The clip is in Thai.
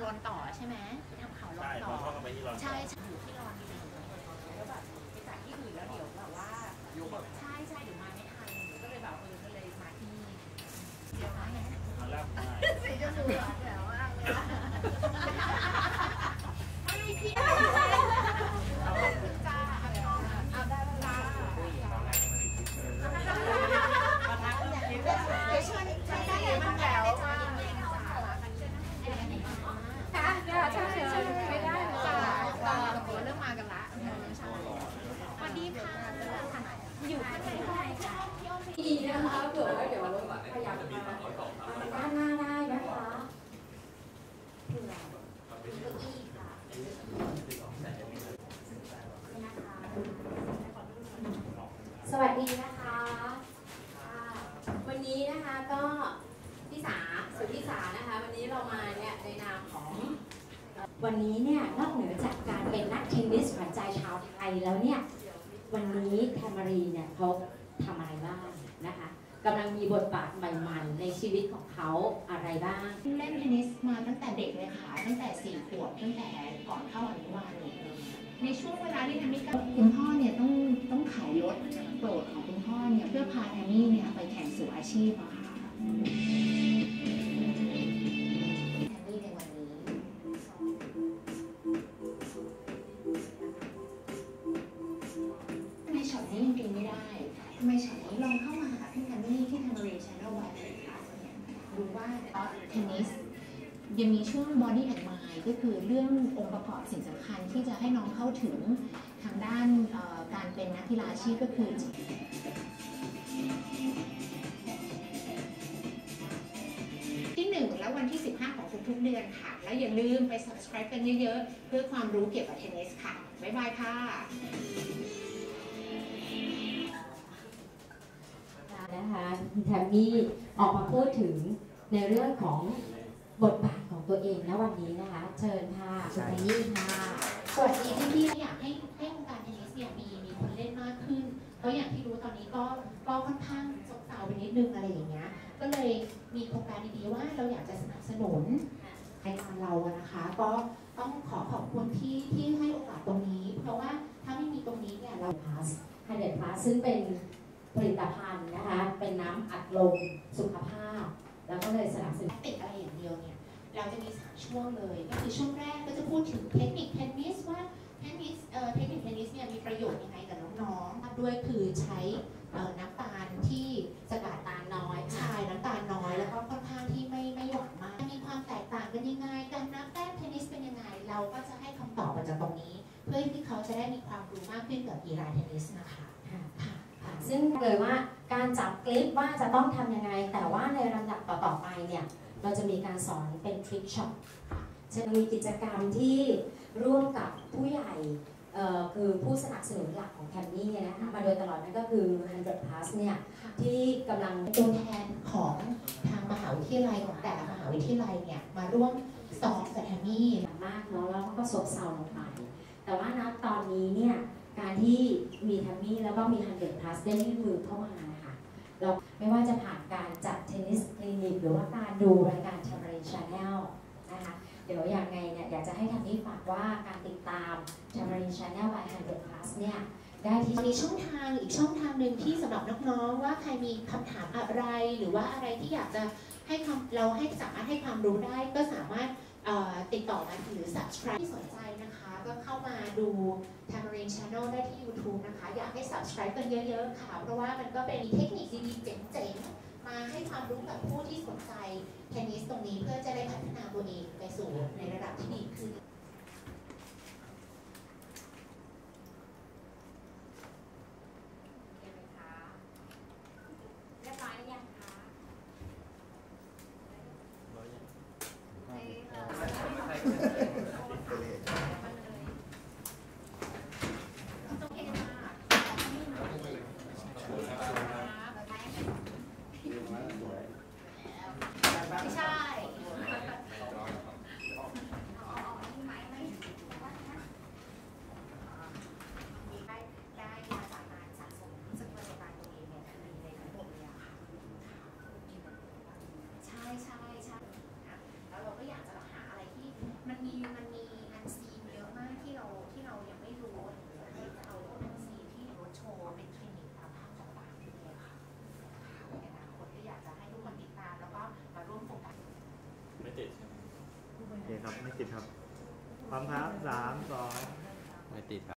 ำรอนต่อใช่ไหมไปทำข่าวรอใช่นพต่ออทอดกันไปที่ร้อนใช่อยู่ที่รอนจริงแล้วแบบไปจากที่อื่นแล้วเดี๋ยวแบบว่าใช่ใช่เดี๋ยวมาไม่ทันก็เลยแบบเออก็เลยมาที่นี่เดี๋ยวมาเนี่ย มาแล้วมา สีจะดูหวานแหววมากเลยอะไม่พี่จ้าเอาได้เวลาเดี๋ยวเชิญใช้ได้เลยมันแหววจ้าค่ะใช่ใช่ไม่ได้จ้าต่อเริ่มมากันละใช่สวัสดีค่ะอยู่ข้างในห้องที่ห้องที่ห้อง ดีนะคะเผื่อว่าเดี๋ยวขยับมาด้านหน้าได้นะคะเผื่อมีเก้าอี้ค่ะสวัสดีนะคะวันนี้นะคะก็พี่สาสุธิสานะคะวันนี้เรามาเนี่ยในนามของ วันนี้เนี่ยนอกเหนือจากการเป็นนักเทนนิสขวัญใจชาวไทยแล้วเนี่ย วันนี้แทมารีเนี่ยเขาทำอะไรบ้างนะคะกำลังมีบทบาทใหม่ๆ ในชีวิตของเขาอะไรบ้างเล่นเทนนิสมาตั้งแต่เด็กเลยค่ะ ตั้งแต่สี่ขวบตั้งแต่ก่อนเข้าอนุบาลเลยในช่วงเวลาที่แทมมี่ก็คุณพ่อเนี่ยต้องต้องขายรถโปรดของคุณพ่อเนี่ยเพื่อพาแทมมี่เนี่ยไปแข่งสู่อาชีพอะค่ะ เทนนิสยังมีช่วง body and mind ก็คือเรื่ององค์ประกอบสิ่งสำคัญที่จะให้น้องเข้าถึงทางด้านการเป็นนักกีฬาอาชีพก็คือ ที่ 1 และวันที่ 15 ของทุกๆเดือนค่ะ แล้วอย่าลืมไป subscribe กันเยอะๆ เพื่อความรู้เกี่ยวกับเทนนิสค่ะ บ๊ายบายค่ะนะคะแทมมี่ออกมาพูดถึง ในเรื่องของบทบาทของตัวเองนะวันนี้นะคะ เชิญค่ะคุณแทนนี่ค่ะสวัสดีพี่พี่ๆอยากให้ให้วงการเทนนิสเนี่ยมีมีคนเล่นมากขึ้นเพราะอย่างที่รู้ตอนนี้ก็ก็ค่อนข้างซบเซาไปนิดนึงอะไรอย่างเงี้ยก็เลยมีโครงการดีๆว่าเราอยากจะสนับสนุนรายการเราอะนะคะ ก็ต้องขอขอบคุณที่ที่ให้โอกาสตรงนี้ เพราะว่าถ้าไม่มีตรงนี้เนี่ยเราพลัสไฮเดรตพลัสซึ่งเป็นผลิตภัณฑ์นะคะ เป็นน้ำอัดลมสุขภาพแล้ว ก็เลยสนับสนุนติดอะไรอย่างเดียวเนี่ยเราจะมีสามช่วงเลย ก็คือช่วงแรกก็จะพูดถึงเทคนิคเทนนิสว่าเทนนิสเอ่อเทคนิคเทนนิสเนี่ยมีประโยชน์ยังไงกับน้องๆด้วยคือใช้เอ่อน้ำตาลที่สกัดตาลน้อยใช่น้ำตาลน้อย แล้วก็ค่อนข้างที่ไม่ไม่หวานมากมีความแตกต่างกันยังไงการนับแต้มเทนนิสเป็นยังไง เราก็จะให้คำตอบมาจากตรงนี้ เพื่อที่เขาจะได้มีความรู้มากขึ้นกับกีฬาเทนนิสนะคะค่ะค่ะค่ะ ซึ่งเลยว่าการจับคลิปว่าจะต้องทำยังไง แต่ว่าในลำดับต่อๆไปเนี่ยเราจะมีการสอนเป็นทริคช็อตจะมีกิจกรรมที่ร่วมกับผู้ใหญ่คือผู้สนับสนุนหลักของแคมมี่นะคะมาโดยตลอดนั่นก็คือ 100 plus เนี่ยที่กำลังตัวแทนของทางมหาวิทยาลัยของแต่ละมหาวิทยาลัยเนี่ยมาร่วมซ้อมกับแทมมี่มากเนาะแล้วก็ซบเซาลงไปแต่ว่าณตอนนี้เนี่ย การที่มีแทมมี่แล้วก็มี100 plus ได้ยื่นมือเข้ามานะคะเราไม่ว่าจะผ่านการจัดเทนนิสคลินิกหรือว่าการดูรายการท a มรีชาแนลนะคะเดี๋ยวอย่างไงเนี่ยอยากจะให้แทมมี่ฝากว่าการติดตามท a มรีชาแนล by 100 plus เนี่ยได้ที่มีช่องทางอีกช่องทางหนึ่งที่สำหรับน้องๆว่าใครมีคำถามอะไร หรือว่าอะไรที่อยากจะให้คำเราให้สามารถให้ความรู้ได้ก็สามารถติดต่อมาหรือ subscribe ที่สนใจนะคะ ก็เข้ามาดู Tamarind Channel ได้ที่ YouTube นะคะ อยากให้ subscribe กันเยอะ ๆ ค่ะ เพราะว่ามันก็เป็นเทคนิคดีๆ เจ๋งๆ มาให้ความรู้กับผู้ที่สนใจเทนนิสตรงนี้เพื่อจะได้พัฒนาตัวเองไปสู่ในระดับที่ดีขึ้น เรียบร้อยหรือยังคะ ไม่ใช่ เครับไม่ติดครับพร้อมครับสามสองไม่ติดครับ